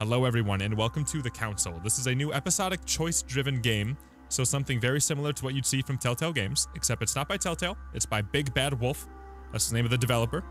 Hello everyone and welcome to The Council. This is a new episodic choice-driven game, so something very similar to what you'd see from Telltale Games, except it's not by Telltale, it's by Big Bad Wolf. That's the name of the developer.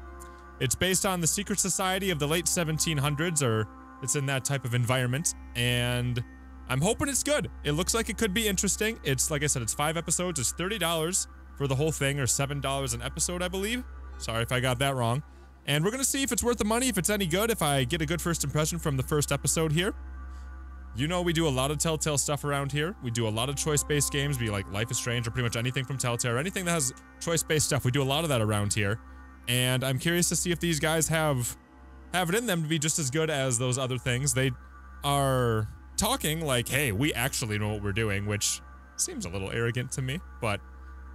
It's based on the secret society of the late 1700s, or it's in that type of environment, and I'm hoping it's good. It looks like it could be interesting. It's, like I said, it's five episodes, it's $30 for the whole thing, or $7 an episode, I believe. Sorry if I got that wrong. And we're gonna see if it's worth the money, if it's any good, if I get a good first impression from the first episode here. You know we do a lot of Telltale stuff around here. We do a lot of choice-based games, be like Life is Strange or pretty much anything from Telltale, or anything that has choice-based stuff. We do a lot of that around here. And I'm curious to see if these guys have have it in them to be just as good as those other things. They are talking like, hey, we actually know what we're doing, which seems a little arrogant to me, but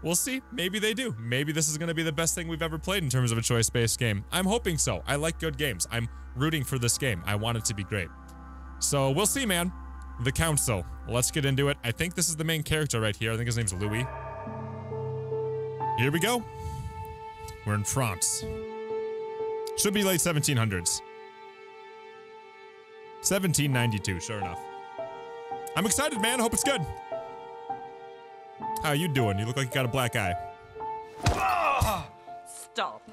We'll see. Maybe they do. Maybe this is going to be the best thing we've ever played in terms of a choice-based game. I'm hoping so. I like good games. I'm rooting for this game. I want it to be great. So we'll see, man. The Council. Let's get into it. I think this is the main character right here. I think his name's Louis. Here we go. We're in France. Should be late 1700s. 1792, sure enough. I'm excited, man. Hope it's good. How are you doing? You look like you got a black eye. Stop.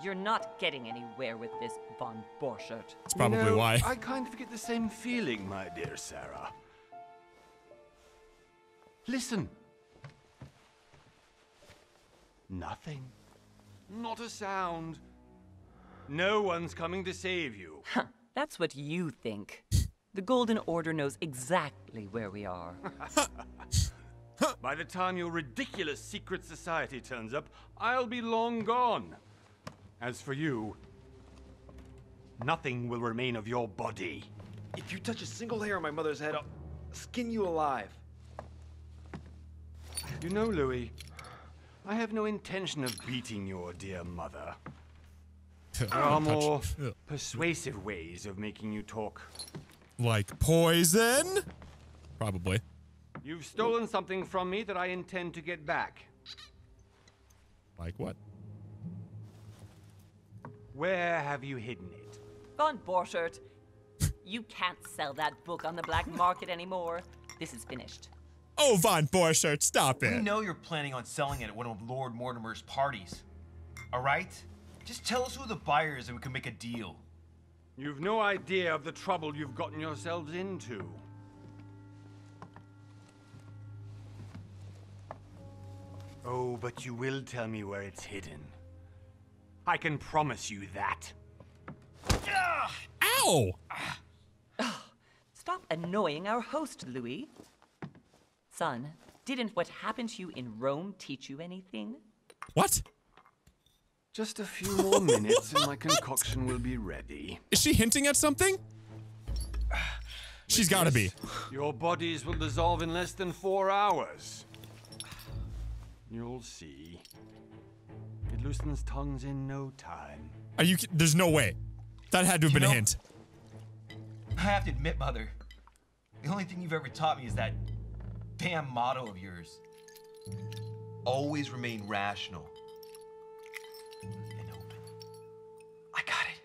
You're not getting anywhere with this von Borchert. That's probably you know, why. I kind of get the same feeling, my dear Sarah. Listen. Nothing. Not a sound. No one's coming to save you. Huh, That's what you think. The Golden Order knows exactly where we are. By the time your ridiculous secret society turns up, I'll be long gone. As for you, nothing will remain of your body. If you touch a single hair on my mother's head, I'll skin you alive. You know, Louis, I have no intention of beating your dear mother. There are more persuasive ways of making you talk. Like poison? Probably. You've stolen something from me that I intend to get back. Like what? Where have you hidden it? von Borchert, you can't sell that book on the black market anymore. This is finished. Oh, Von Borchert, stop it. We it. know you're planning on selling it at one of Lord Mortimer's parties. All right? Just tell us who the buyer is and we can make a deal. You've no idea of the trouble you've gotten yourselves into. Oh, but you will tell me where it's hidden. I can promise you that. Ow! Stop annoying our host, Louis. Son, didn't what happened to you in Rome teach you anything? What? Just a few more minutes and my concoction will be ready. Is she hinting at something? Uh, She's gotta be. Your bodies will dissolve in less than four hours. You'll see. It loosens tongues in no time. Are you? There's no way. That had to have You been a hint. I have to admit, Mother, the only thing you've ever taught me is that damn motto of yours. Always remain rational. And open. I got it.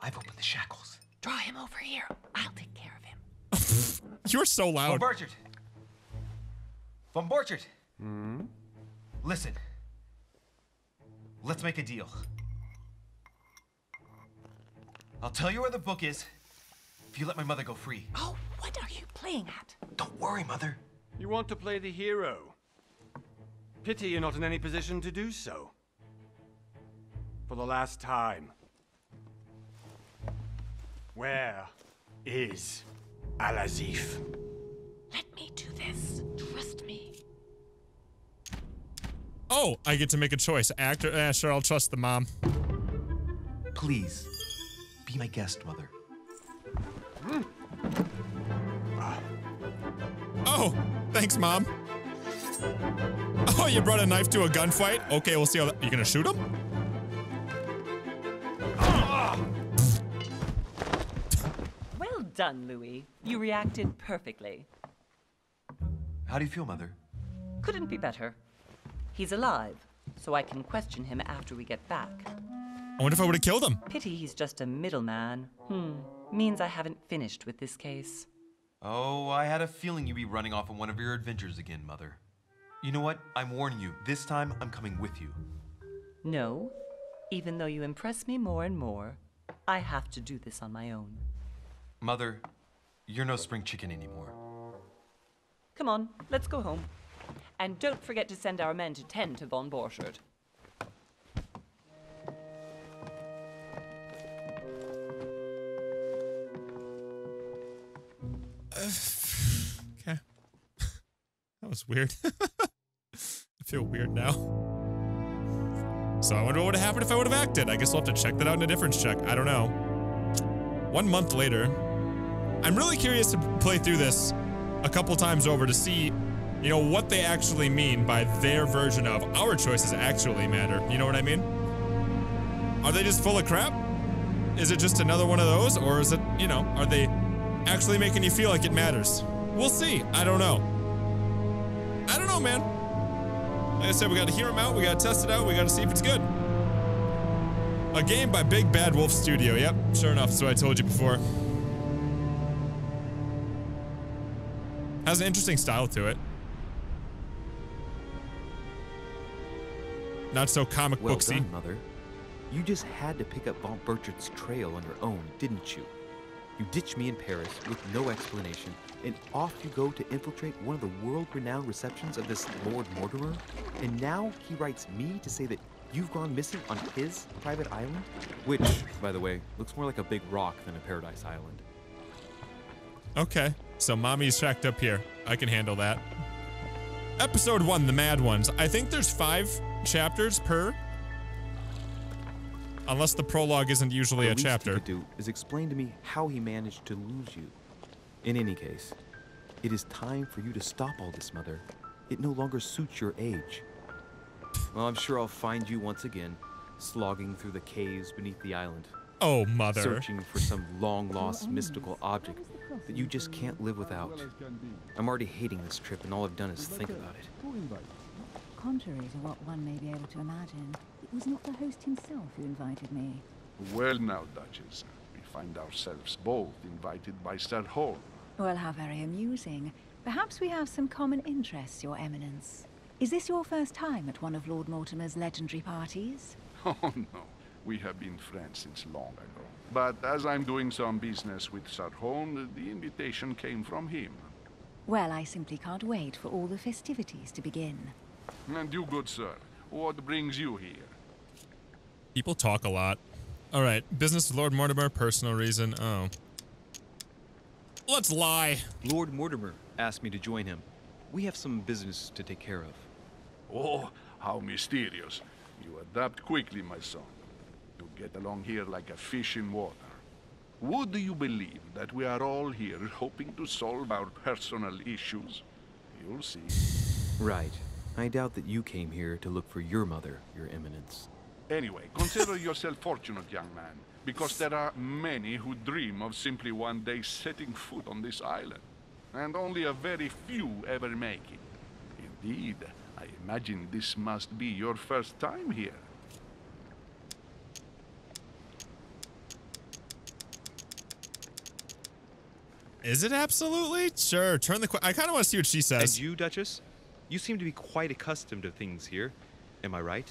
I've opened the shackles. Draw him over here. I'll take care of him. You're so loud. Von loud. Borchert. Von Borchert. Hmm? Listen. Let's make a deal. I'll tell you where the book is if you let my mother go free. Oh, what are you playing at? Don't worry, Mother. You want to play the hero. Pity you're not in any position to do so. For the last time. Where is Al Azif? Let me do this. Oh, I get to make a choice. Actor. Eh, sure, I'll trust the mom. Please, be my guest, Mother. Oh, thanks, mom. Oh, you brought a knife to a gunfight? Okay, we'll see how that. You gonna shoot him? Well done, Louis. You reacted perfectly. How do you feel, Mother? Couldn't be better. He's alive, so I can question him after we get back. I wonder if I would have killed him. Pity he's just a middleman. Hmm. Means I haven't finished with this case. Oh, I had a feeling you'd be running off on one of your adventures again, Mother. You know what? I'm warning you. This time, I'm coming with you. No, even though you impress me more and more, I have to do this on my own. Mother, you're no spring chicken anymore. Come on, let's go home. And don't forget to send our men to tend to von Borchert. Okay. that was weird. I feel weird now. So I wonder what would have happened if I would have acted. I guess we'll have to check that out in a difference check. I don't know. One month later, I'm really curious to play through this a couple times over to see, you know, what they actually mean by their version of our choices actually matter. You know what I mean? Are they just full of crap? Is it just another one of those? Or is it, you know, are they actually making you feel like it matters? We'll see. I don't know. I don't know, man. Like I said, we got to hear them out. We got to test it out. We got to see if it's good. A game by Big Bad Wolf Studio. Yep, sure enough. What I told you before. Has an interesting style to it. Not so comic Well booksy. done, Mother. You just had to pick up Von Borchert's trail on your own, didn't you? You ditched me in Paris with no explanation, and off you go to infiltrate one of the world-renowned receptions of this Lord Mortimer? And now he writes me to say that you've gone missing on his private island? Which, by the way, looks more like a big rock than a paradise island. Okay, so mommy's tracked up here. I can handle that. Episode one, the Mad Ones. I think there's five chapters per. Unless the prologue isn't usually the a least chapter. do is explain to me how he managed to lose you. In any case, it is time for you to stop all this, Mother. It no longer suits your age. Well, I'm sure I'll find you once again, slogging through the caves beneath the island, Oh, mother. searching for some long-lost mystical object that you just can't live without. I'm already hating this trip, and all I've done is think about it. Contrary to what one may be able to imagine, it was not the host himself who invited me. Well now, Duchess, we find ourselves both invited by Sir Holm. Well, how very amusing. Perhaps we have some common interests, Your Eminence. Is this your first time at one of Lord Mortimer's legendary parties? Oh no, we have been friends since long ago. But as I'm doing some business with Sir Holm, the invitation came from him. Well, I simply can't wait for all the festivities to begin. And you, good sir, what brings you here? People talk a lot. All right, business with Lord Mortimer, personal reason. Oh. Let's lie. Lord Mortimer asked me to join him. We have some business to take care of. Oh, how mysterious. You adapt quickly, my son. You get along here like a fish in water. Would you believe that we are all here hoping to solve our personal issues? You'll see. Right. I doubt that you came here to look for your mother, Your Eminence. Anyway, consider yourself fortunate, young man, because there are many who dream of simply one day setting foot on this island, and only a very few ever make it. Indeed, I imagine this must be your first time here. Is it absolutely? Sure. Turn the. Qu- I kind of want to see what she says. And says. you, Duchess? You seem to be quite accustomed to things here. Am I right?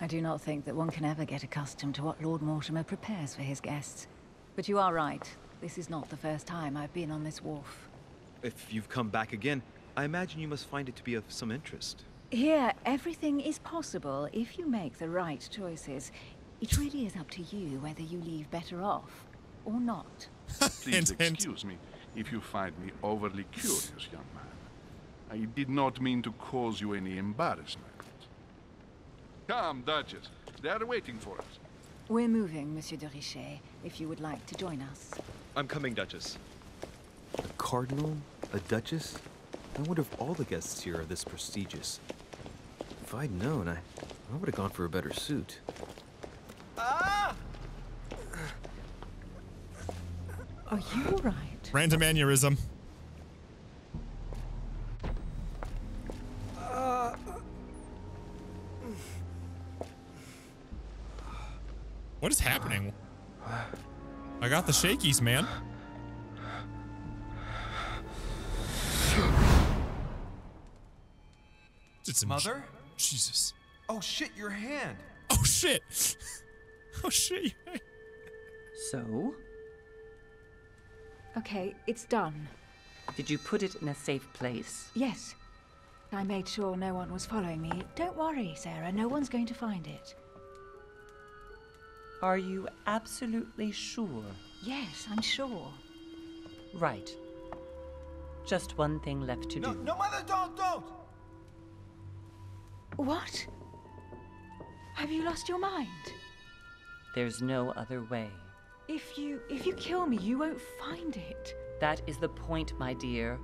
I do not think that one can ever get accustomed to what Lord Mortimer prepares for his guests. But you are right. This is not the first time I've been on this wharf. If you've come back again, I imagine you must find it to be of some interest. Here, everything is possible if you make the right choices. It really is up to you whether you leave better off or not. Please Hint, hint. excuse me if you find me overly curious, young man. I did not mean to cause you any embarrassment. Come, Duchess. They are waiting for us. We're moving, Monsieur de Richet, if you would like to join us. I'm coming, Duchess. A cardinal? A duchess? I wonder if all the guests here are this prestigious. If I'd known, I, I would have gone for a better suit. Ah! Are you all right? Random aneurysm. What is happening? I got the shakies, man. Did some Mother? Jesus. Oh shit, your hand. Oh shit. Oh shit. So, Okay, it's done. did you put it in a safe place? Yes. I made sure no one was following me. Don't worry, Sarah. No one's going to find it. Are you absolutely sure? Yes, I'm sure. Right. Just one thing left to No, do. no, mother, don't, don't. What? Have you lost your mind? There's no other way. If you if you kill me, you won't find it. That is the point, my dear.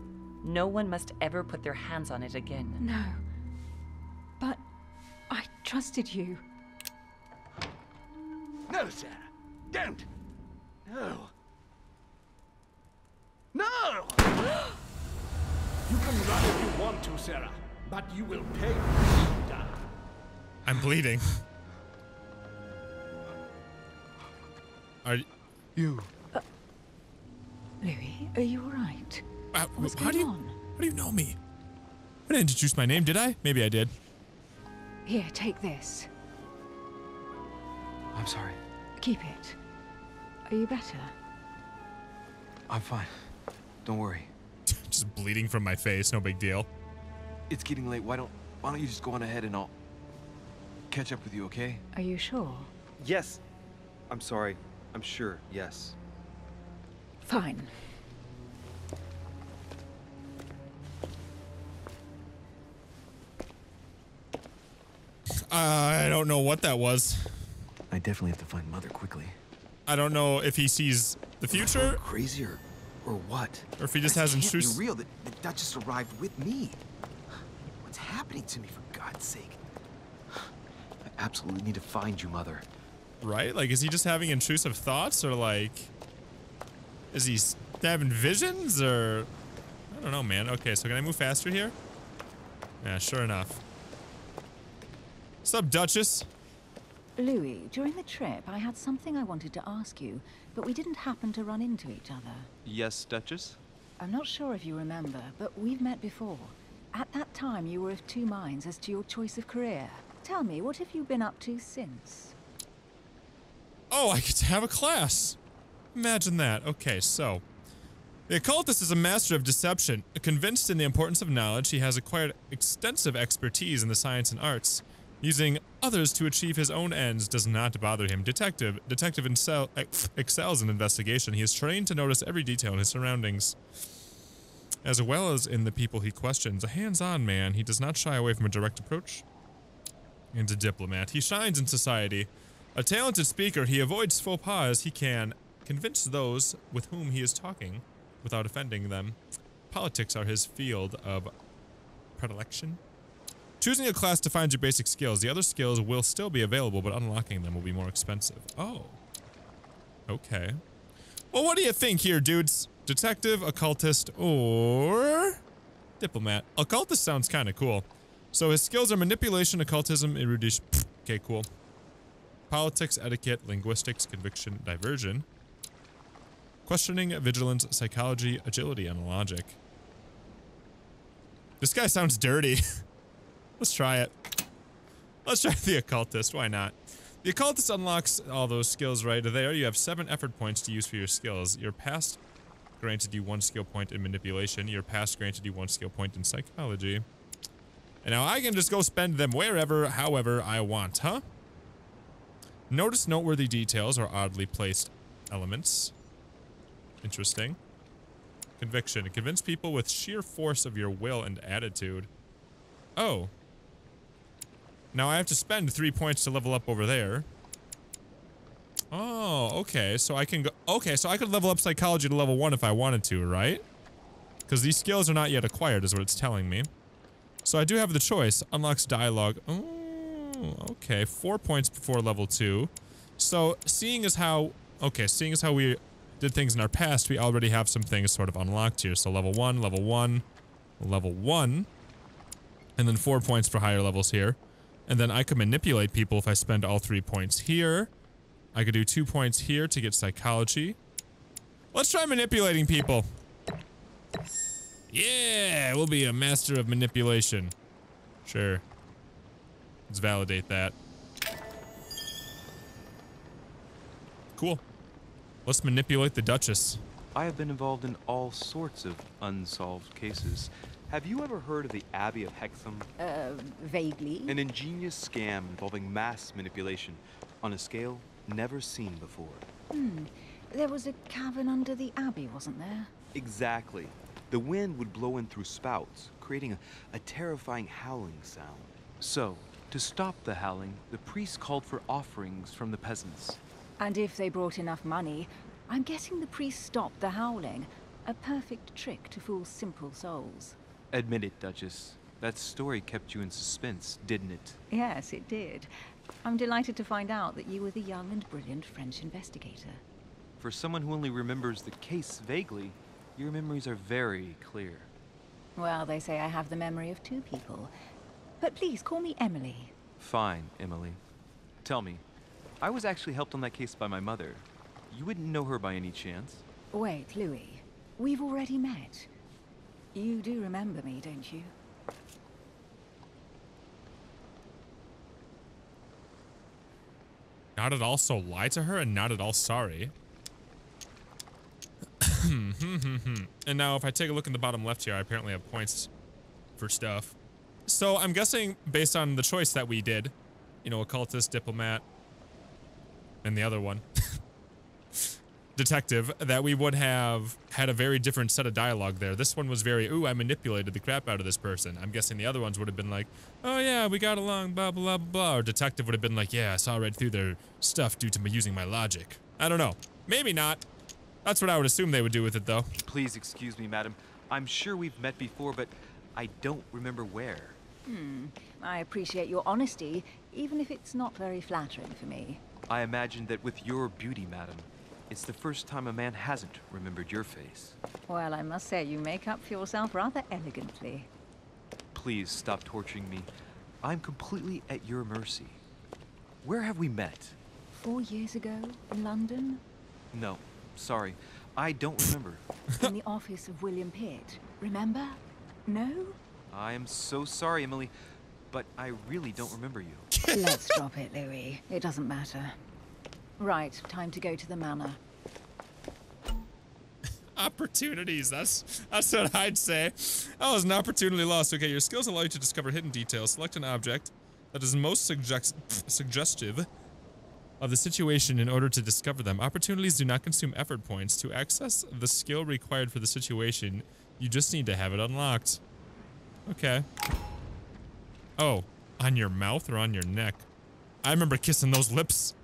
No one must ever put their hands on it again. No. But I trusted you. No, Sarah. Don't. No. No! you can run if you want to, Sarah, but you will pay when. I'm bleeding. Are You. Louis, are you alright? uh, What's how do going you on? how do you know me? I didn't introduce my name, did I? Maybe I did. Here, take this. I'm sorry. Keep it. Are you better? I'm fine. Don't worry. Just bleeding from my face, no big deal. It's getting late. Why don't Why don't you just go on ahead and I'll catch up with you, okay? Are you sure? Yes. I'm sorry. I'm sure. Yes. Fine. Uh, I don't know what that was. I definitely have to find Mother quickly. I don't know if he sees the future Crazy or, or what? or if he just This has can't be intrusive. real. The, the Duchess arrived with me. What's happening to me, for God's sake? I absolutely need to find you, Mother. Right? Like, is he just having intrusive thoughts or like. Is he having visions or. I don't know, man. Okay, so can I move faster here? Yeah, sure enough. What's up, Duchess? Louis, during the trip, I had something I wanted to ask you, but we didn't happen to run into each other. Yes, Duchess? I'm not sure if you remember, but we've met before. At that time, you were of two minds as to your choice of career. Tell me, what have you been up to since? Oh, I get to have a class. Imagine that. Okay, so. The occultist is a master of deception. Convinced in the importance of knowledge, he has acquired extensive expertise in the science and arts. Using others to achieve his own ends does not bother him. Detective. Detective excel, ex- excels in investigation. He is trained to notice every detail in his surroundings, as well as in the people he questions. A hands-on man, he does not shy away from a direct approach. And a diplomat. He shines in society. A talented speaker, he avoids faux pas as he can convince those with whom he is talking without offending them. Politics are his field of predilection. Choosing a class defines your basic skills. The other skills will still be available, but unlocking them will be more expensive. Oh. Okay. Well, what do you think here, dudes? Detective, occultist, or diplomat? Occultist sounds kind of cool. So his skills are manipulation, occultism, erudition. Okay, cool. Politics, etiquette, linguistics, conviction, diversion. Questioning, vigilance, psychology, agility, and logic. This guy sounds dirty. Let's try it. Let's try the occultist. Why not? The occultist unlocks all those skills right there. You have seven effort points to use for your skills. Your past granted you one skill point in manipulation. Your past granted you one skill point in psychology. And now I can just go spend them wherever, however I want, huh? Notice noteworthy details or oddly placed elements. Interesting. Conviction. Convince people with sheer force of your will and attitude. Oh. Now I have to spend three points to level up over there. Oh, okay. So I can go. Okay, so I could level up psychology to level one if I wanted to, right? Because these skills are not yet acquired, is what it's telling me. So I do have the choice. Unlocks dialogue. Oh, Oh, okay. Four points before level two. So seeing as how okay, seeing as how we did things in our past, we already have some things sort of unlocked here. So level one, level one, level one, and then four points for higher levels here. And then I could manipulate people if I spend all three points here. I could do two points here to get psychology. Let's try manipulating people. Yeah, we'll be a master of manipulation. Sure. Let's validate that. Cool. Let's manipulate the Duchess. I have been involved in all sorts of unsolved cases. Have you ever heard of the Abbey of Hexham? Uh, vaguely. An ingenious scam involving mass manipulation on a scale never seen before. Hmm. There was a cavern under the abbey, wasn't there? Exactly. The wind would blow in through spouts, creating a, a terrifying howling sound. So, to stop the howling, the priest called for offerings from the peasants. And if they brought enough money, I'm guessing the priest stopped the howling. A perfect trick to fool simple souls. Admit it, Duchess. That story kept you in suspense, didn't it? Yes, it did. I'm delighted to find out that you were the young and brilliant French investigator. For someone who only remembers the case vaguely, your memories are very clear. Well, they say I have the memory of two people. But please, call me Emily. Fine, Emily. Tell me, I was actually helped on that case by my mother. You wouldn't know her by any chance? Wait, Louis. We've already met. You do remember me, don't you? Not at all so lie to her and not at all sorry. and now if I take a look in the bottom left here, I apparently have points for stuff. So I'm guessing based on the choice that we did, you know, occultist, diplomat, and the other one, detective, that we would have had a very different set of dialogue there. This one was very, ooh, I manipulated the crap out of this person. I'm guessing the other ones would have been like, oh yeah, we got along, blah, blah, blah, blah. Or detective would have been like, yeah, I saw right through their stuff due to me using my logic. I don't know. Maybe not. That's what I would assume they would do with it, though. Please excuse me, madam. I'm sure we've met before, but I don't remember where. Hmm. I appreciate your honesty, even if it's not very flattering for me. I imagine that with your beauty, madam, it's the first time a man hasn't remembered your face. Well, I must say, you make up for yourself rather elegantly. Please stop torturing me. I'm completely at your mercy. Where have we met? Four years ago, in London? No, sorry. I don't remember. in the office of William Pitt. Remember? No? I am so sorry, Emily, but I really don't remember you. Let's drop it, Louis. It doesn't matter. Right, time to go to the manor. Opportunities, that's that's what I'd say. Oh, it's an opportunity lost. Okay, your skills allow you to discover hidden details. Select an object that is most suggest suggestive of the situation in order to discover them. Opportunities do not consume effort points. To access the skill required for the situation, you just need to have it unlocked. Okay. Oh, on your mouth or on your neck? I remember kissing those lips.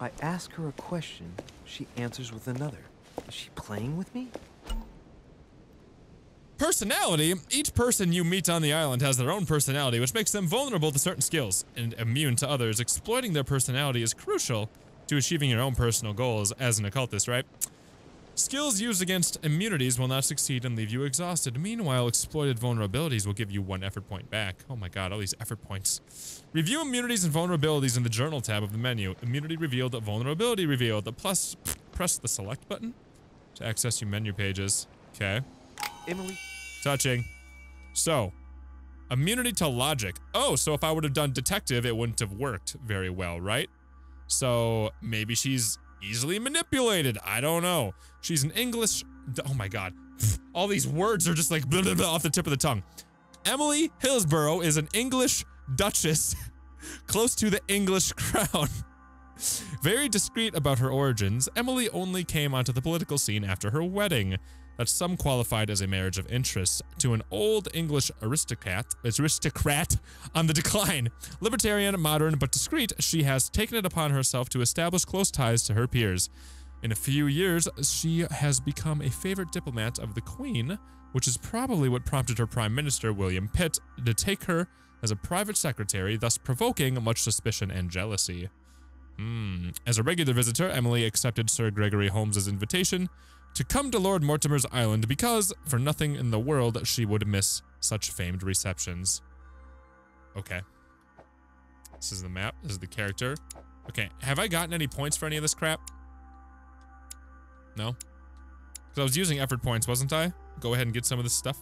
I ask her a question, she answers with another. Is she playing with me? Personality. Each person you meet on the island has their own personality, which makes them vulnerable to certain skills and immune to others. Exploiting their personality is crucial to achieving your own personal goals as an occultist, right? Skills used against immunities will not succeed and leave you exhausted. Meanwhile, exploited vulnerabilities will give you one effort point back. Oh my god, all these effort points. Review immunities and vulnerabilities in the journal tab of the menu. Immunity revealed, vulnerability revealed. The plus, press the select button to access your menu pages. Okay. Emily. Touching. So, immunity to logic. Oh, so if I would have done detective, it wouldn't have worked very well, right? So maybe she's easily manipulated. I don't know. She's an English. Oh my God. All these words are just like blah, blah, blah off the tip of the tongue. Emily Hillsborough is an English duchess close to the English crown. Very discreet about her origins, Emily only came onto the political scene after her wedding that some qualified as a marriage of interest to an old English aristocrat, aristocrat on the decline. Libertarian, modern, but discreet, she has taken it upon herself to establish close ties to her peers. In a few years, she has become a favorite diplomat of the Queen, which is probably what prompted her Prime Minister, William Pitt, to take her as a private secretary, thus provoking much suspicion and jealousy. Hmm. As a regular visitor, Emily accepted Sir Gregory Holmes's invitation to come to Lord Mortimer's island because, for nothing in the world, she would miss such famed receptions. Okay. This is the map. This is the character. Okay, have I gotten any points for any of this crap? No? Because I was using effort points, wasn't I? Go ahead and get some of this stuff.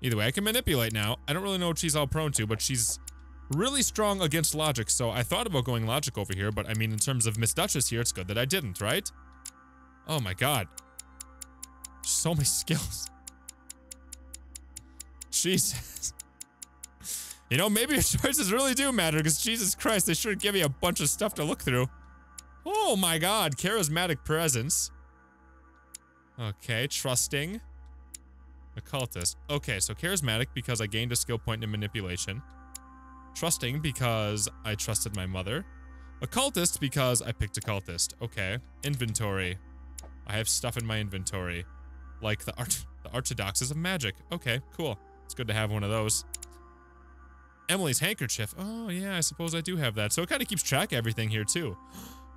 Either way, I can manipulate now. I don't really know what she's all prone to, but she's really strong against logic, so I thought about going logic over here, but I mean, in terms of Miss Duchess here, it's good that I didn't, right? Oh my god. So many skills. Jesus. You know, maybe your choices really do matter, because Jesus Christ, they sure give me a bunch of stuff to look through. Oh my god, charismatic presence. Okay, trusting. Occultist. Okay, so charismatic because I gained a skill point in manipulation. Trusting because I trusted my mother. Occultist because I picked occultist. Okay. Inventory. I have stuff in my inventory. Like the art the orthodoxes of magic. Okay, cool. It's good to have one of those. Emily's handkerchief. Oh yeah, I suppose I do have that. So it kind of keeps track of everything here too.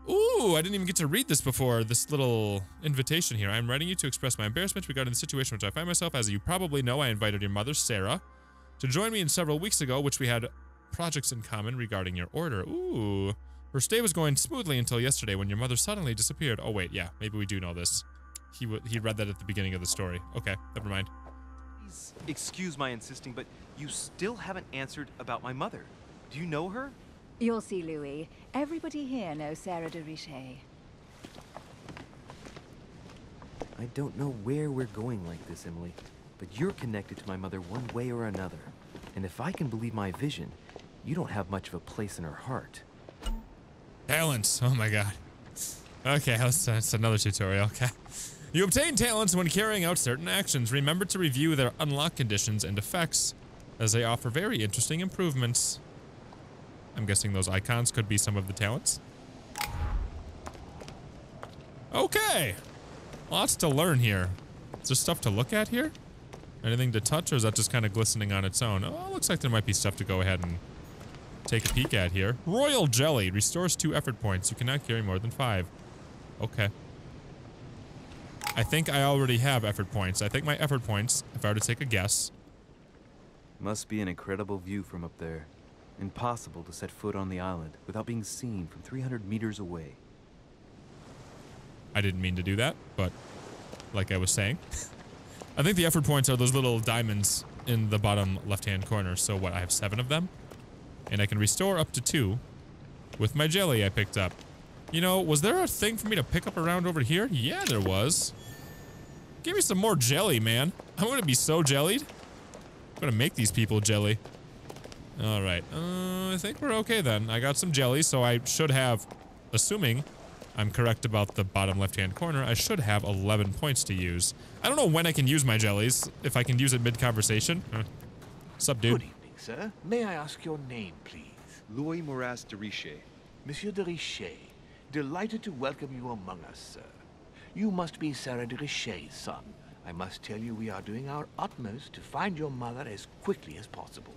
Ooh, I didn't even get to read this before, this little invitation here. I'm writing you to express my embarrassment regarding the situation which I find myself. As you probably know, I invited your mother, Sarah, to join me in several weeks ago, which we had projects in common regarding your order. Ooh. Her stay was going smoothly until yesterday when your mother suddenly disappeared. Oh wait, yeah, maybe we do know this. He he read that at the beginning of the story. Okay, never mind. Please excuse my insisting, but you still haven't answered about my mother. Do you know her? You'll see, Louis. Everybody here knows Sarah de Richet. I don't know where we're going like this, Emily, but you're connected to my mother one way or another. And if I can believe my vision, you don't have much of a place in her heart. Talents. Oh my god. Okay, that's, that's another tutorial. Okay. You obtain talents when carrying out certain actions. Remember to review their unlock conditions and effects, as they offer very interesting improvements. I'm guessing those icons could be some of the talents. Okay. Lots to learn here. Is there stuff to look at here? Anything to touch, or is that just kind of glistening on its own? Oh, looks like there might be stuff to go ahead and take a peek at here. Royal Jelly restores two effort points. You cannot carry more than five. Okay. I think I already have effort points. I think my effort points, if I were to take a guess. Must be an incredible view from up there. Impossible to set foot on the island without being seen from 300 meters away. I didn't mean to do that, but like I was saying. I think the effort points are those little diamonds in the bottom left-hand corner. So what, I have seven of them? And I can restore up to two with my jelly I picked up. You know, was there a thing for me to pick up around over here? Yeah, there was. Give me some more jelly, man. I'm gonna be so jellied. I'm gonna make these people jelly. All right, uh, I think we're okay then. I got some jelly, so I should have, assuming I'm correct about the bottom left-hand corner, I should have 11 points to use. I don't know when I can use my jellies, if I can use it mid-conversation. Huh. Sup, dude? Sir. May I ask your name, please? Louis Moras de Richet. Monsieur de Richet. Delighted to welcome you among us, sir. You must be Sarah de Richet's son. I must tell you we are doing our utmost to find your mother as quickly as possible.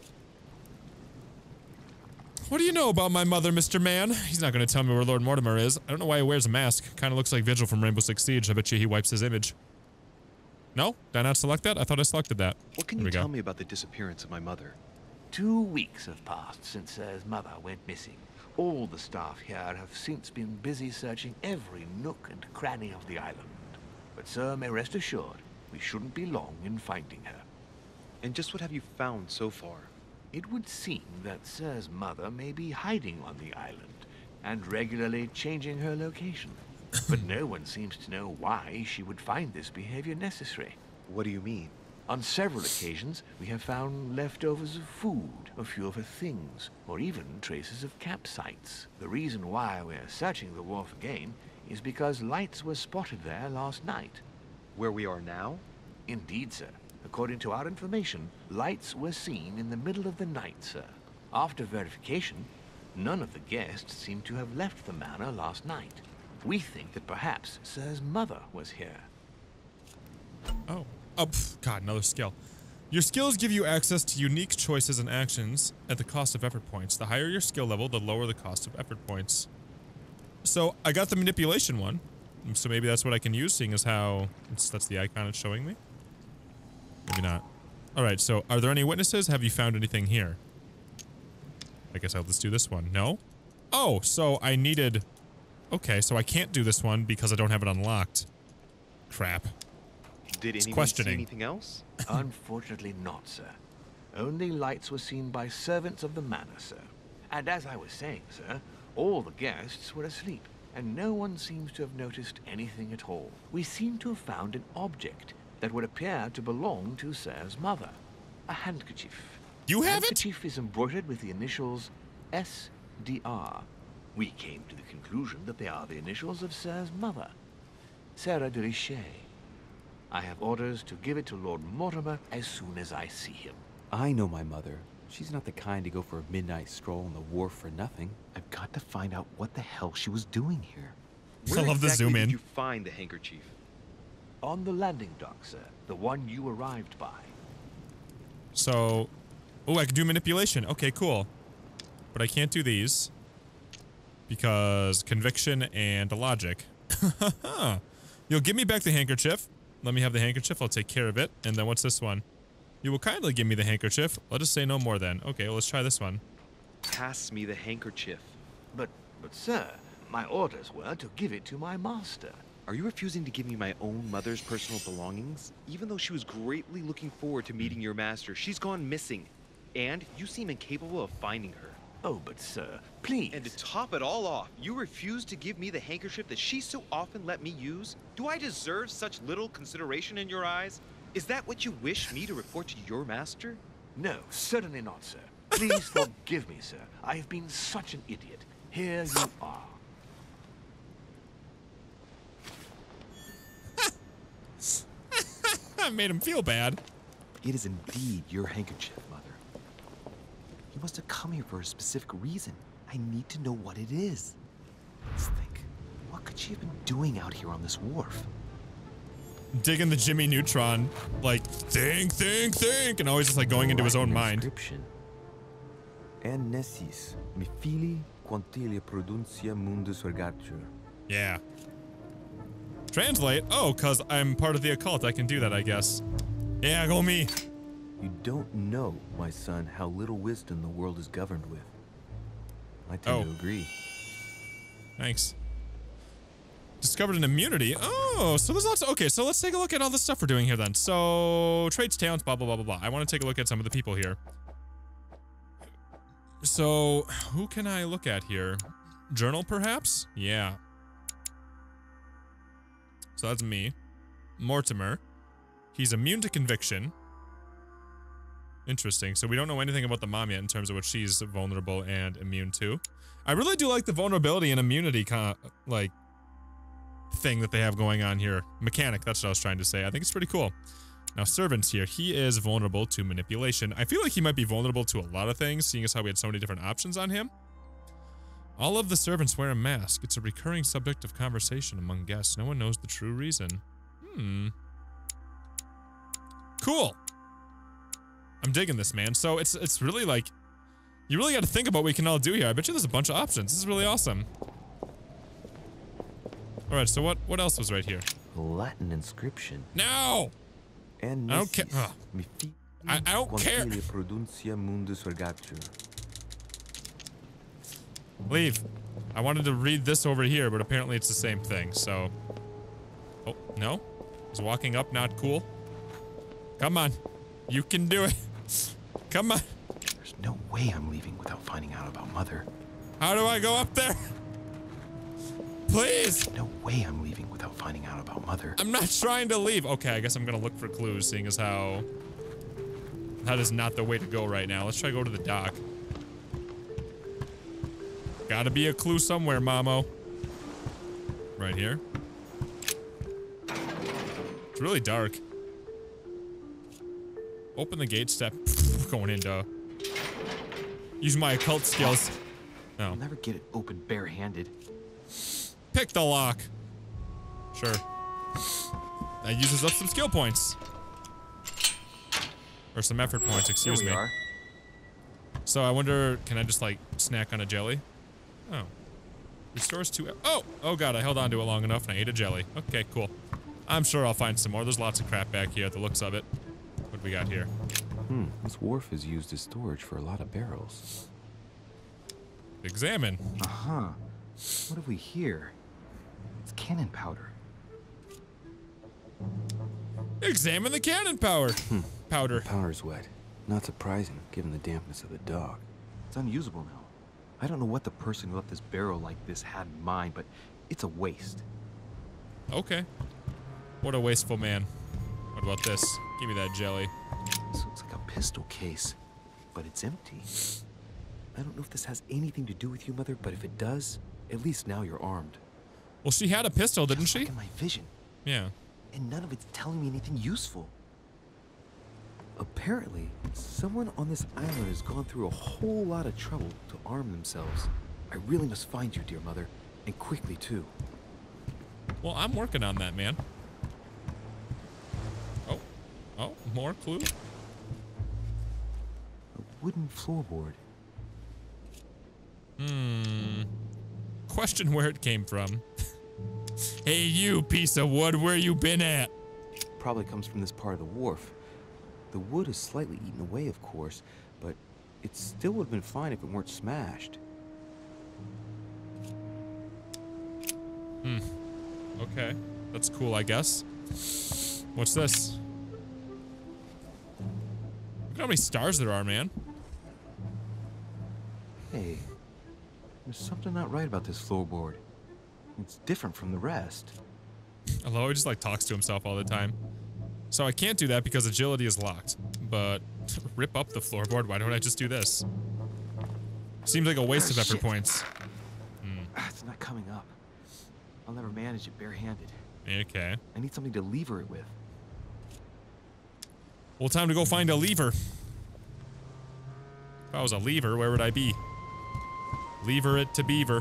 What do you know about my mother, Mr. Man? He's not going to tell me where Lord Mortimer is. I don't know why he wears a mask. Kind of looks like Vigil from Rainbow Six Siege. I bet you he wipes his image. No? Did I not select that? I thought I selected that. What can There you we go. tell me about the disappearance of my mother? Two weeks have passed since uh, Sir's mother went missing. All the staff here have since been busy searching every nook and cranny of the island. But Sir may rest assured, we shouldn't be long in finding her. And just what have you found so far? It would seem that Sir's mother may be hiding on the island and regularly changing her location. but no one seems to know why she would find this behavior necessary. What do you mean? On several occasions, we have found leftovers of food, a few of her things, or even traces of campsites. The reason why we're searching the wharf again is because lights were spotted there last night. Where we are now? Indeed, sir. According to our information, lights were seen in the middle of the night, sir. After verification, none of the guests seem to have left the manor last night. We think that perhaps Sir's mother was here. Oh. Oh, pff, God, another skill. Your skills give you access to unique choices and actions at the cost of effort points. The higher your skill level, the lower the cost of effort points. So, I got the manipulation one. So maybe that's what I can use, seeing as how that's the icon it's showing me. Maybe not. Alright, so are there any witnesses? Have you found anything here? I guess I'll just do this one. No? Oh, so I needed Okay, so I can't do this one because I don't have it unlocked. Crap. Did anyone questioning. see anything else? Unfortunately not, sir. Only lights were seen by servants of the manor, sir. And as I was saying, sir, all the guests were asleep, and no one seems to have noticed anything at all. We seem to have found an object that would appear to belong to Sir's mother. A handkerchief. You have it? handkerchief is embroidered with the initials SDR. We came to the conclusion that they are the initials of Sir's mother, Sarah de Richet. I have orders to give it to Lord Mortimer as soon as I see him. I know my mother. She's not the kind to go for a midnight stroll on the wharf for nothing. I've got to find out what the hell she was doing here. Where I love the exactly zoom did you find the handkerchief? On the landing dock, sir. The one you arrived by. So, oh, I can do manipulation. Okay, cool. But I can't do these because conviction and logic. You'll give me back the handkerchief. Let me have the handkerchief. I'll take care of it. And then what's this one? You will kindly give me the handkerchief. Let us say no more then. Okay, well, let's try this one. Pass me the handkerchief. But, but sir, my orders were to give it to my master. Are you refusing to give me my own mother's personal belongings? Even though she was greatly looking forward to meeting your master, she's gone missing. And you seem incapable of finding her. Oh, but sir, please. And to top it all off, you refuse to give me the handkerchief that she so often let me use? Do I deserve such little consideration in your eyes? Is that what you wish me to report to your master? No, certainly not, sir. Please forgive me, sir. I have been such an idiot. Here you are. I made him feel bad. It is indeed your handkerchief, Must have come here for a specific reason. I need to know what it is. Let's think. What could she have been doing out here on this wharf? Digging the Jimmy Neutron, like, think, think, think, and always just like going into his own mind. Inscription. En nessis, mi fili quantilia produncia mundus. Yeah. Translate? Oh, because I'm part of the occult. I can do that, I guess. Yeah, go me. You don't know, my son, how little wisdom the world is governed with. I tend Oh. to agree. Thanks. Discovered an immunity. Oh, so there's lots. Of, okay, so let's take a look at all the stuff we're doing here then. So, traits, talents, blah, blah, blah, blah, blah. I want to take a look at some of the people here. So, who can I look at here? Journal, perhaps? Yeah. So that's me. Mortimer. He's immune to conviction. Interesting. So we don't know anything about the mom yet in terms of what she's vulnerable and immune to. I really do like the vulnerability and immunity kind of, like thing that they have going on here. Mechanic, that's what I was trying to say. I think it's pretty cool. Now, servants here. He is vulnerable to manipulation. I feel like he might be vulnerable to a lot of things, seeing as how we had so many different options on him. All of the servants wear a mask. It's a recurring subject of conversation among guests. No one knows the true reason. Hmm. Cool. I'm digging this, man. So it's it's really like you really got to think about what we can all do here. I bet you there's a bunch of options. This is really awesome. All right, so what what else was right here? Latin inscription. No. En I don't ca- nessis, ugh. mi fili I, I don't care. Leave. I wanted to read this over here, but apparently it's the same thing. So, oh no, is walking up not cool? Come on, you can do it. Come on. There's no way I'm leaving without finding out about Mother. How do I go up there? Please. No way I'm leaving without finding out about Mother. I'm not trying to leave. Okay, I guess I'm gonna look for clues, seeing as how that is not the way to go right now. Let's try to go to the dock. Gotta be a clue somewhere, Mamo. Right here. It's really dark. Open the gate step. Going in, into. Use my occult skills. No. I'll never get it open barehanded. Pick the lock. Sure. That uses up some skill points. Or some effort points, excuse me. are. So I wonder, can I just like snack on a jelly? Oh. Restores two. Oh! Oh god, I held on to it long enough and I ate a jelly. Okay, cool. I'm sure I'll find some more. There's lots of crap back here at the looks of it. What do we got here? Hmm, this wharf is used as storage for a lot of barrels. Examine. Uh-huh. What have we here? It's cannon powder. Examine the cannon power. Powder. Powder's wet. Not surprising, given the dampness of the dog. It's unusable now. I don't know what the person who left this barrel like this had in mind, but it's a waste. Okay. What a wasteful man. What about this? Give me that jelly. Pistol case, but it's empty. I don't know if this has anything to do with you, Mother, but if it does, at least now you're armed. Well, she had a pistol, didn't Just she? like in my vision, Yeah. and none of it's telling me anything useful. Apparently, someone on this island has gone through a whole lot of trouble to arm themselves. I really must find you, dear Mother, and quickly too. Well, I'm working on that, man. Oh. Oh, more clue? Wooden floorboard. Hmm. Question where it came from. hey, you piece of wood, where you been at? Probably comes from this part of the wharf. The wood is slightly eaten away, of course, but it still would have been fine if it weren't smashed. Hmm. Okay. That's cool, I guess. What's this? Look how many stars there are, man. Hey, there's something not right about this floorboard. It's different from the rest. I love how he just like talks to himself all the time. So I can't do that because agility is locked. But rip up the floorboard. Why don't I just do this? Seems like a waste Ah, of effort shit. points. Ah, It's not coming up. I'll never manage it barehanded. Okay. I need something to lever it with. Well, time to go find a lever. If I was a lever, where would I be? Lever it to beaver.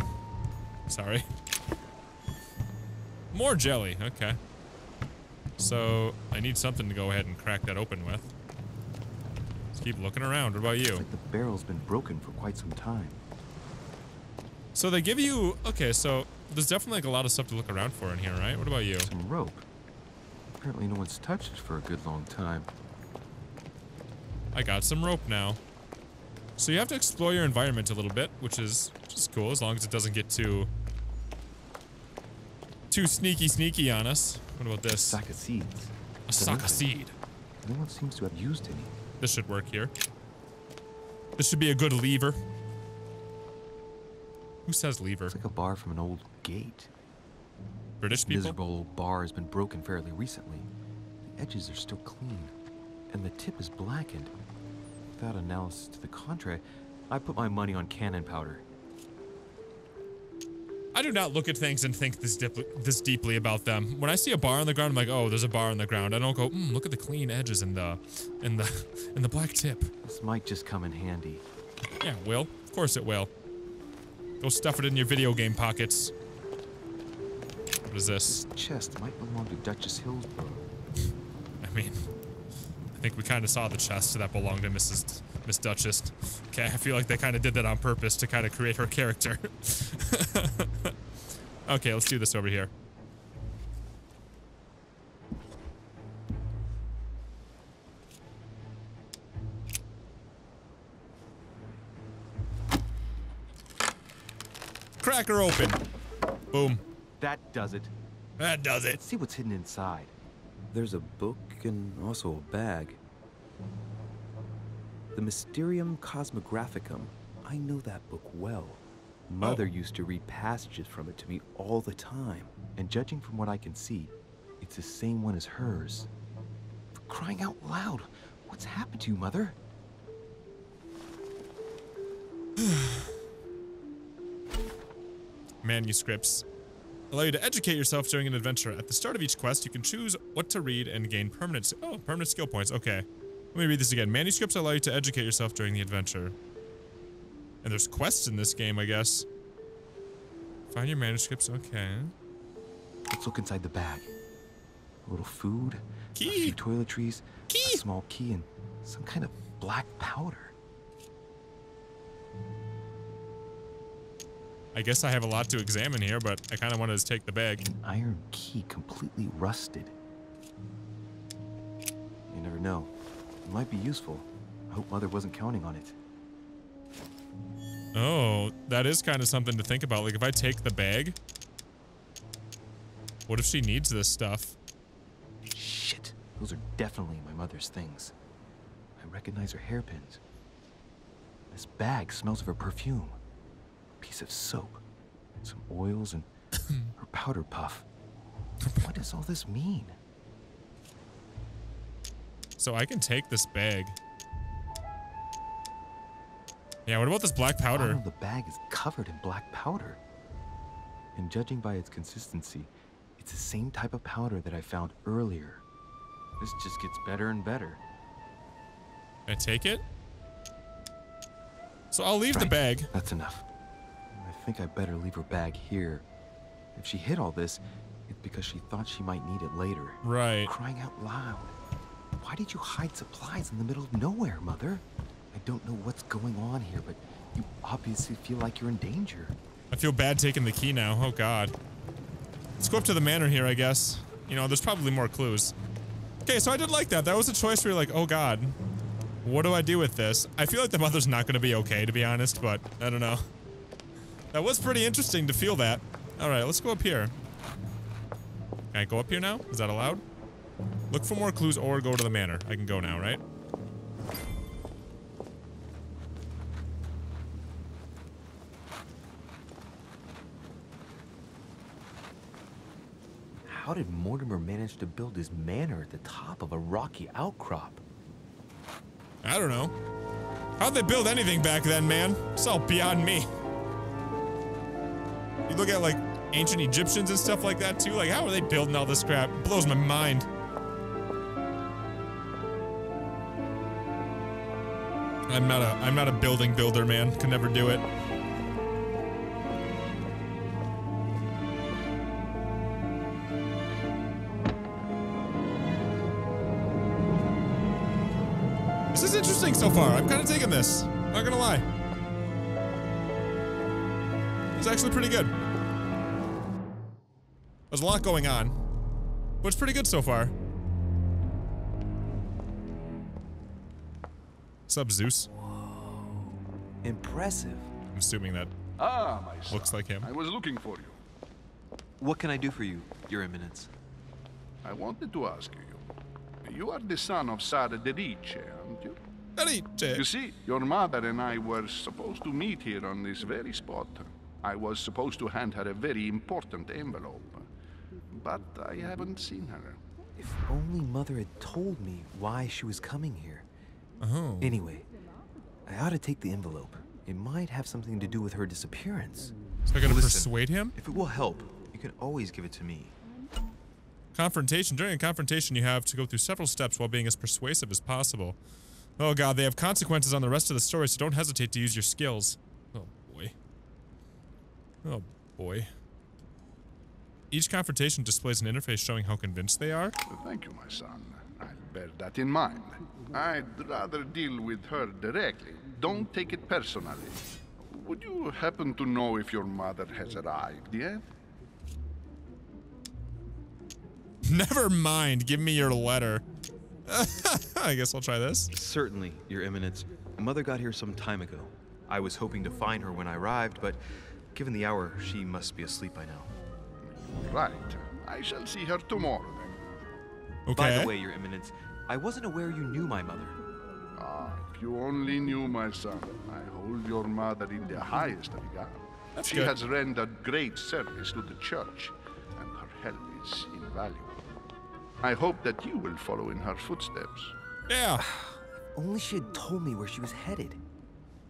Sorry. More jelly. Okay. So I need something to go ahead and crack that open with. Let's keep looking around. What about you? Like the barrel's been broken for quite some time. So they give you okay. So there's definitely like a lot of stuff to look around for in here, right? What about you? Some rope. Apparently no one's touched it for a good long time. I got some rope now. So you have to explore your environment a little bit, which is is cool as long as it doesn't get too too sneaky sneaky on us. What about this? Sack of seeds. A sack of seed. No one seems to have used any. This should work here. This should be a good lever. Who says lever? It's like a bar from an old gate. British people? Miserable old bar has been broken fairly recently. The edges are still clean, and the tip is blackened. Without analysis to the contrary, I put my money on cannon powder. I do not look at things and think this this deeply about them. When I see a bar on the ground, I'm like, oh, there's a bar on the ground. I don't go, mm, look at the clean edges and the and the and the black tip. This might just come in handy. Yeah, it will. Of course it will. Go stuff it in your video game pockets. What is this? This chest might belong to Duchess Hillsborough. I mean, I think we kind of saw the chest that belonged to Mrs. Miss Duchess. Okay, I feel like they kind of did that on purpose to kind of create her character. okay, let's do this over here. Cracker open. Boom. That does it. That does it. Let's see what's hidden inside. There's a book and also a bag. The Mysterium Cosmographicum. I know that book well. Mother oh. used to read passages from it to me all the time. And judging from what I can see, it's the same one as hers. For crying out loud, what's happened to you, Mother? manuscripts allow you to educate yourself during an adventure. At the start of each quest, you can choose what to read and gain permanent oh permanent skill points. Okay, let me read this again. Manuscripts allow you to educate yourself during the adventure. And there's quests in this game, I guess. Find your manuscripts. Okay. Let's look inside the bag. A little food, Key. a few toiletries, Key. a small key, and some kind of black powder. I guess I have a lot to examine here, but I kind of wanted to take the bag. An iron key completely rusted. You never know. It might be useful. I hope Mother wasn't counting on it. Oh, that is kind of something to think about. Like if I take the bag, What if she needs this stuff? Shit. Those are definitely my mother's things. I recognize her hairpins. This bag smells of her perfume. Piece of soap. Some oils and her powder puff. What does all this mean? So I can take this bag. Yeah, what about this black powder? The bag is covered in black powder. And judging by its consistency, it's the same type of powder that I found earlier. This just gets better and better. I take it? So I'll leave right. the bag. That's enough. I think I better leave her bag here. If she hid all this, it's because she thought she might need it later. Right. Crying out loud. Why did you hide supplies in the middle of nowhere, Mother? I don't know what's going on here, but you obviously feel like you're in danger. I feel bad taking the key now. Oh, God. Let's go up to the manor here, I guess. You know, there's probably more clues. Okay, so I did like that. That was a choice where you're like, oh, God. What do I do with this? I feel like the mother's not going to be okay, to be honest, but I don't know. That was pretty interesting to feel that. All right, let's go up here. Can I go up here now? Is that allowed? Look for more clues or go to the manor. I can go now, right? How did Mortimer manage to build his manor at the top of a rocky outcrop? I don't know. How'd they build anything back then, man? It's all beyond me. You look at like ancient Egyptians and stuff like that too. Like, how are they building all this crap? Blows my mind. I'm not a I'm not a building builder, man. Could never do it. This is interesting so far. I'm kind of taking this. Not gonna lie. Actually pretty good. There's a lot going on, but it's pretty good so far. Sub Zeus. Impressive. I'm assuming that Ah, my son. looks like him. I was looking for you. What can I do for you, Your Eminence? I wanted to ask you. You are the son of Sarah de Richet, aren't you? Derice. You see, your mother and I were supposed to meet here on this very spot. I was supposed to hand her a very important envelope. But I haven't seen her. If only Mother had told me why she was coming here. Oh. Anyway, I ought to take the envelope. It might have something to do with her disappearance. So I gotta Listen, persuade him? If it will help, you can always give it to me. Confrontation. During a confrontation, you have to go through several steps while being as persuasive as possible. Oh god, they have consequences on the rest of the story, so don't hesitate to use your skills. Oh boy. Each confrontation displays an interface showing how convinced they are. Thank you, my son. I'll bear that in mind. I'd rather deal with her directly. Don't take it personally. Would you happen to know if your mother has arrived yet? Never mind, give me your letter. I guess I'll try this. Certainly, Your Eminence. Mother got here some time ago. I was hoping to find her when I arrived, but given the hour, she must be asleep by now. Right. I shall see her tomorrow then. Okay. By the way, Your Eminence, I wasn't aware you knew my mother. Ah, if you only knew, my son. I hold your mother in the highest regard. That's she good. has rendered great service to the church, and her help is invaluable. I hope that you will follow in her footsteps. Yeah. Only she had told me where she was headed.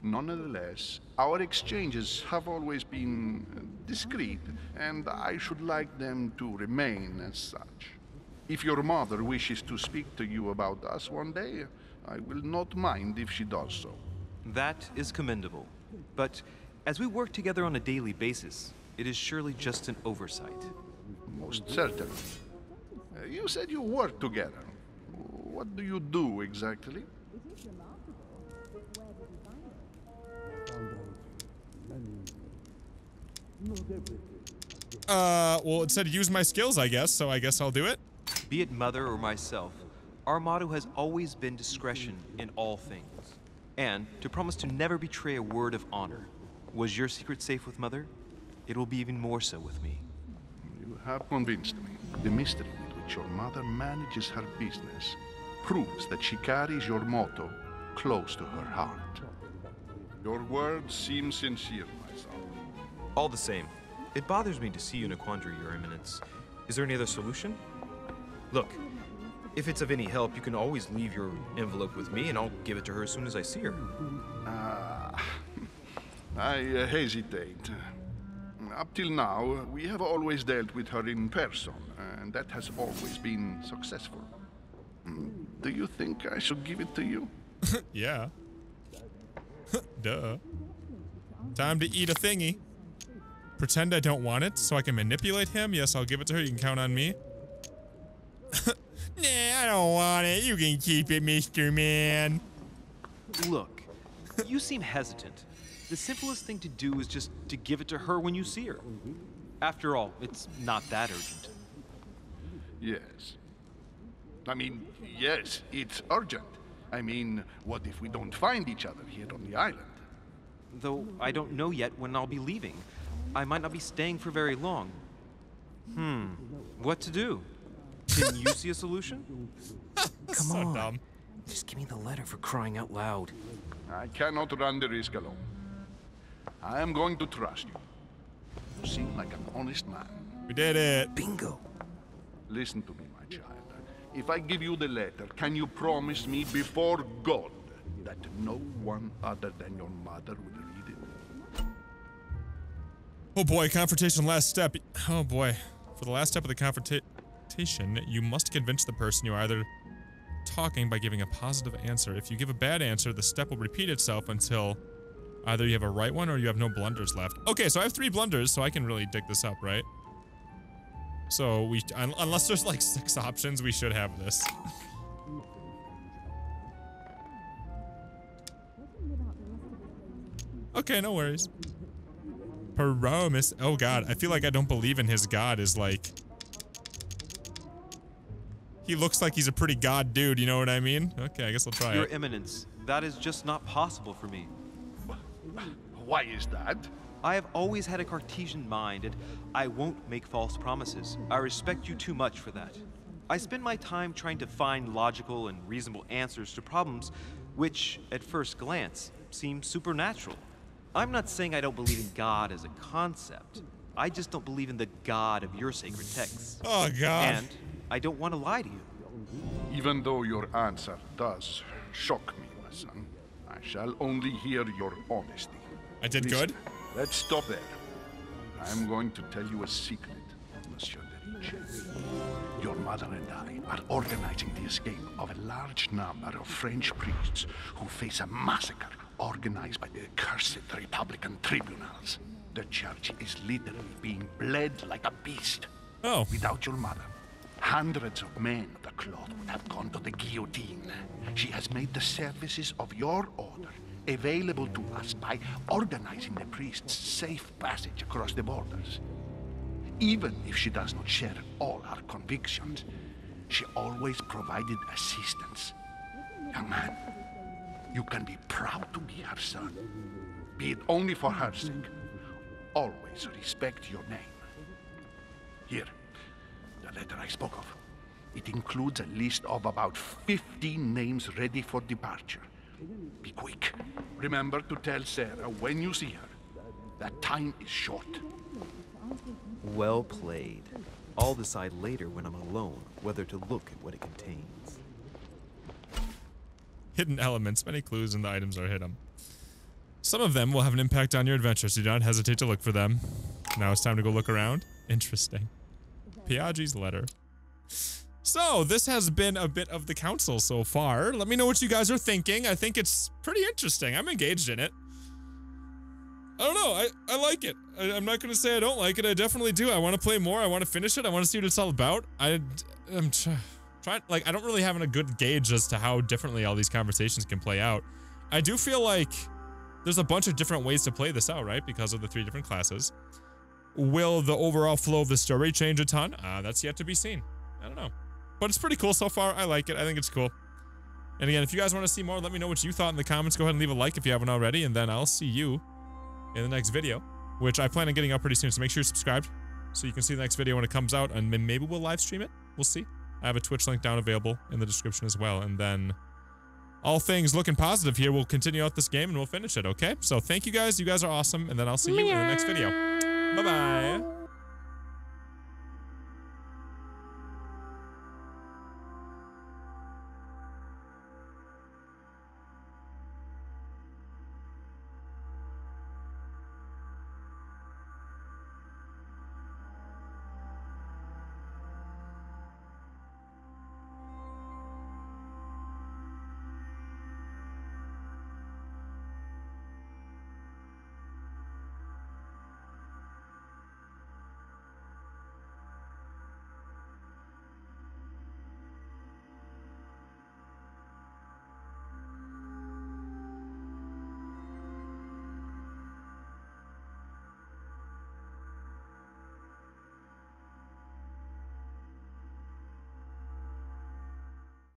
Nonetheless, our exchanges have always been uh, discreet, and I should like them to remain as such. If your mother wishes to speak to you about us one day, I will not mind if she does so. That is commendable. But as we work together on a daily basis, it is surely just an oversight. Most certainly. Uh, you said you work together. What do you do exactly? Uh, well, it said use my skills, I guess, so I guess I'll do it. Be it Mother or myself, our motto has always been discretion in all things. And to promise to never betray a word of honor. Was your secret safe with Mother? It will be even more so with me. You have convinced me. The mystery with which your mother manages her business proves that she carries your motto close to her heart. Your words seem sincere, my son. All the same, it bothers me to see you in a quandary, Your Eminence. Is there any other solution? Look, if it's of any help, you can always leave your envelope with me, and I'll give it to her as soon as I see her. Ah, I uh, hesitate. Up till now, we have always dealt with her in person, and that has always been successful. Do you think I should give it to you? yeah. Duh. Time to eat a thingy. Pretend I don't want it so I can manipulate him? Yes, I'll give it to her. You can count on me. nah, I don't want it. You can keep it, Mr. Man. Look, you seem hesitant. The simplest thing to do is just to give it to her when you see her. After all, it's not that urgent. Yes. I mean, yes, it's urgent. I mean, what if we don't find each other here on the island? Though I don't know yet when I'll be leaving. I might not be staying for very long. Hmm, what to do? Can you see a solution? Come so on. dumb. Just give me the letter for crying out loud. I cannot run the risk alone. I am going to trust you. You seem like an honest man. We did it. Bingo. Listen to me, my child. If I give you the letter, can you promise me before God that no one other than your mother will read it? Oh boy, confrontation last step. Oh boy. For the last step of the confrontation, you must convince the person you are either talking by giving a positive answer. If you give a bad answer, the step will repeat itself until either you have a right one or you have no blunders left. Okay, so I have three blunders, so I can really dig this up, right? So we, un unless there's like six options, we should have this. okay, no worries. Promise. Oh god, I feel like I don't believe in his god is like... He looks like he's a pretty god dude, you know what I mean? Okay, I guess I'll try Your it. Eminence, that is just not possible for me. Why is that? I have always had a Cartesian mind, and I won't make false promises. I respect you too much for that. I spend my time trying to find logical and reasonable answers to problems which, at first glance, seem supernatural. I'm not saying I don't believe in God as a concept. I just don't believe in the God of your sacred texts. Oh god. And I don't want to lie to you. Even though your answer does shock me, my son, I shall only hear your honesty. I did Listen, good? Let's stop there. I'm going to tell you a secret, Monsieur de Richet. Your mother and I are organizing the escape of a large number of French priests who face a massacre organized by the accursed Republican tribunals. The church is literally being bled like a beast. Oh. Without your mother, hundreds of men of the cloth would have gone to the guillotine. She has made the services of your order available to us by organizing the priests' safe passage across the borders. Even if she does not share all our convictions, she always provided assistance. Young man, you can be proud to be her son. Be it only for her sake. Always respect your name. Here, the letter I spoke of. It includes a list of about 15 names ready for departure. Be quick. Remember to tell Sarah when you see her that time is short. Well played. I'll decide later when I'm alone whether to look at what it contains. Hidden elements. Many clues in the items are hidden. Some of them will have an impact on your adventure, so do not hesitate to look for them. Now it's time to go look around. Interesting. Piaggi's letter. So, this has been a bit of the council so far. Let me know what you guys are thinking. I think it's pretty interesting. I'm engaged in it. I don't know. I, I like it. I, am not going to say I don't like it. I definitely do. I want to play more. I want to finish it. I want to see what it's all about. I, I'm trying, like, I don't really have a good gauge as to how differently all these conversations can play out. I do feel like there's a bunch of different ways to play this out, right? Because of the three different classes. Will the overall flow of the story change a ton? Uh, that's yet to be seen. I don't know. But it's pretty cool so far. I like it. I think it's cool. And again, if you guys want to see more, let me know what you thought in the comments. Go ahead and leave a like if you haven't already. And then I'll see you in the next video, which I plan on getting up pretty soon. So make sure you're subscribed. so you can see the next video when it comes out, and maybe we'll live stream it. We'll see. I have a Twitch link down available in the description as well, and then all things looking positive here. We'll continue out this game and we'll finish it, okay? So thank you guys. You guys are awesome, and then I'll see you in the next video. Bye-bye.